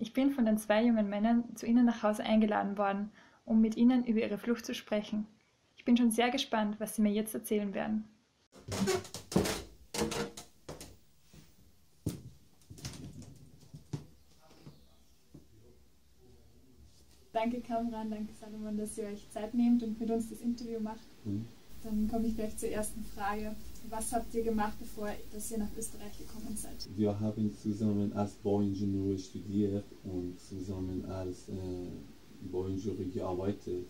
Ich bin von den zwei jungen Männern zu ihnen nach Hause eingeladen worden, um mit ihnen über ihre Flucht zu sprechen. Ich bin schon sehr gespannt, was sie mir jetzt erzählen werden. Danke Kamran, danke Salomon, dass ihr euch Zeit nehmt und mit uns das Interview macht. Mhm. Dann komme ich gleich zur ersten Frage. Was habt ihr gemacht, bevor dass ihr nach Österreich gekommen seid? Wir haben zusammen als Bauingenieur studiert und zusammen als äh, Bauingenieur gearbeitet.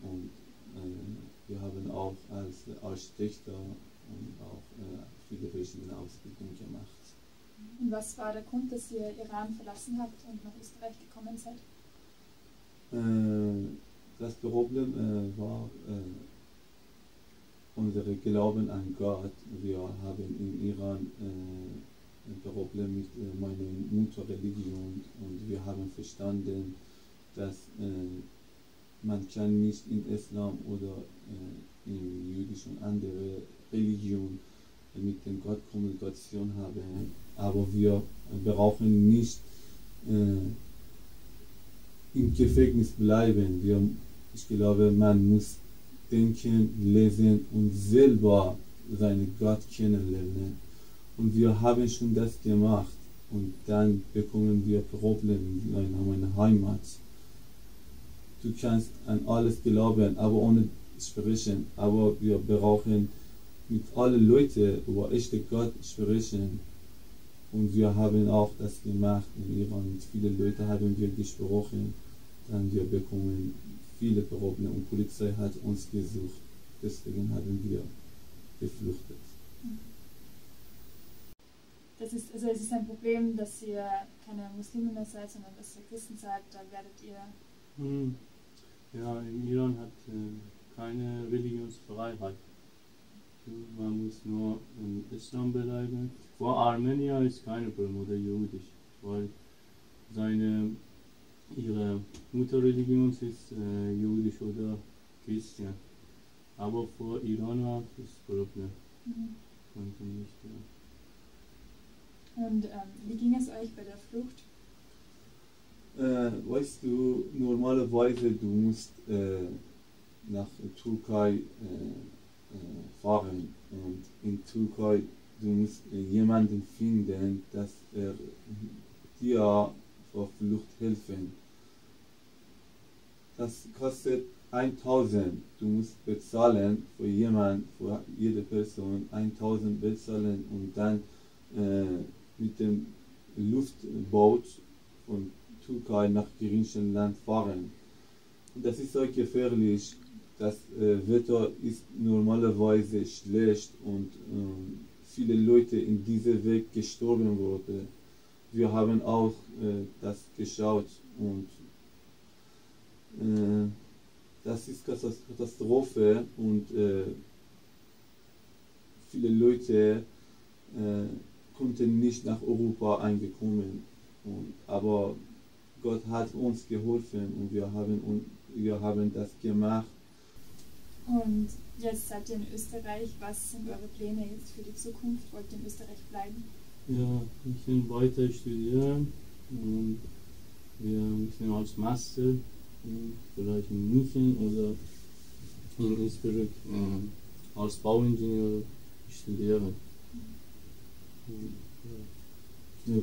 Und äh, wir haben auch als Architekter und auch äh, viele verschiedene Ausbildungen gemacht. Und was war der Grund, dass ihr Iran verlassen habt und nach Österreich gekommen seid? Äh, das Problem äh, war äh, unser Glauben an Gott. Wir haben in Iran ein Problem mit meiner Mutterreligion und wir haben verstanden, dass man kann nicht in Islam oder in jüdischen andere Religion mit dem Gott Kommunikation haben, aber wir brauchen nicht äh, im Gefängnis bleiben. Wir, ich glaube, man muss denken, lesen und selber seinen Gott kennenlernen. Und wir haben schon das gemacht. Und dann bekommen wir Probleme in meiner Heimat. Du kannst an alles glauben, aber ohne sprechen. Aber wir brauchen mit allen Leuten über echte Gott sprechen. Und wir haben auch das gemacht in Iran. Mit vielen Leuten haben wir gesprochen. Dann wir bekommen viele Probleme und Polizei hat uns gesucht. Deswegen haben wir geflüchtet. Das ist, also es ist ein Problem, dass ihr keine Muslime mehr seid, sondern dass ihr Christen seid, dann werdet ihr. Hm. Ja, in Iran hat äh, keine Religionsfreiheit. Man muss nur im Islam bleiben. Vor Armenier ist keine Problem oder Jüdisch, weil seine ihre Mutterreligion ist äh, jüdisch oder Christian. Aber vor Iraner ist Problem. Mhm. Konnte nicht, ja. Und ähm, wie ging es euch bei der Flucht? Äh, weißt du, normalerweise du musst äh, nach Türkei äh, äh, fahren und in Türkei du musst äh, jemanden finden, dass er dir vor Flucht helfen das kostet 1000. Du musst bezahlen für jemand, für jede Person 1000 bezahlen und dann äh, mit dem Luftboot von Türkei nach Griechenland fahren. Und das ist so gefährlich. Das äh, Wetter ist normalerweise schlecht und äh, viele Leute in diesem Weg gestorben wurden. Wir haben auch äh, das geschaut und äh, das ist Katastrophe und äh, viele Leute äh, konnten nicht nach Europa eingekommen. Und, aber Gott hat uns geholfen und wir haben, wir haben das gemacht. Und jetzt seid ihr in Österreich. Was sind eure Pläne jetzt für die Zukunft? Wollt ihr in Österreich bleiben? Ja, ich will weiter studieren und wir müssen als Master vielleicht in München oder in Innsbruck äh, als Bauingenieur studieren. Ja.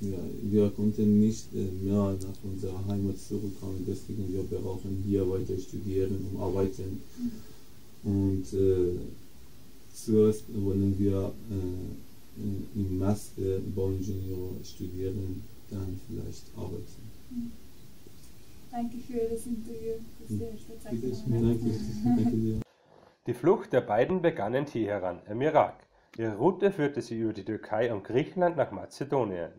ja. wir konnten nicht mehr nach unserer Heimat zurückkommen, deswegen wir brauchen hier weiter studieren und arbeiten. Und äh, zuerst wollen wir äh, im Master Bauingenieur studieren, dann vielleicht arbeiten. Danke für das Interview, euch der Zeit genommen Die Flucht der beiden begann in Teheran, im Irak. Ihre Route führte sie über die Türkei und Griechenland nach Mazedonien.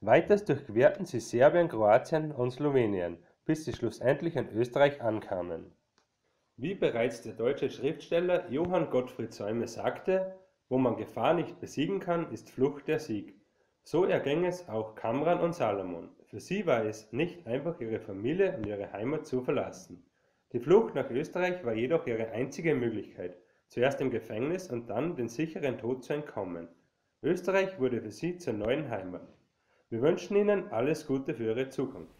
Weiters durchquerten sie Serbien, Kroatien und Slowenien, bis sie schlussendlich in Österreich ankamen. Wie bereits der deutsche Schriftsteller Johann Gottfried Säume sagte, wo man Gefahr nicht besiegen kann, ist Flucht der Sieg. So erging es auch Kamran und Salomon. Für sie war es nicht einfach, ihre Familie und ihre Heimat zu verlassen. Die Flucht nach Österreich war jedoch ihre einzige Möglichkeit, zuerst im Gefängnis und dann den sicheren Tod zu entkommen. Österreich wurde für sie zur neuen Heimat. Wir wünschen Ihnen alles Gute für Ihre Zukunft.